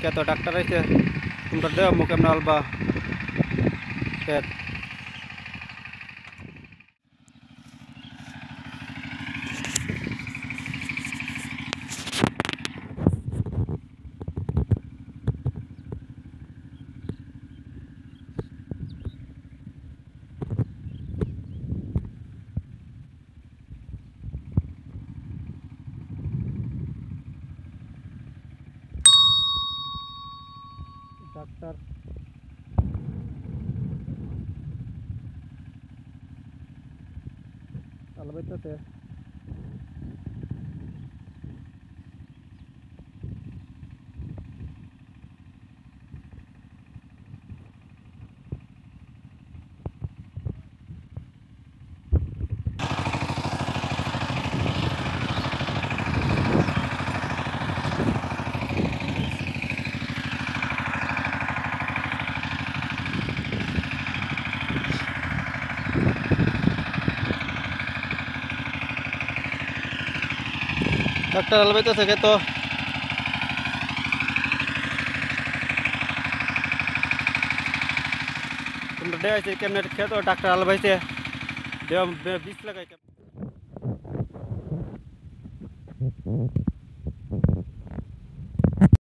क्या तो डाक्टर के तुम डर दे मुके अल्बा ডাক্তার। চালাবাইতেছে ডাক্তার আলবাইতে কে তো? তোমরা দেওয়াইছে কেমনে খেতো ডাক্তার আলবাইছে দেওয়া বিষ লাগাই কেমন?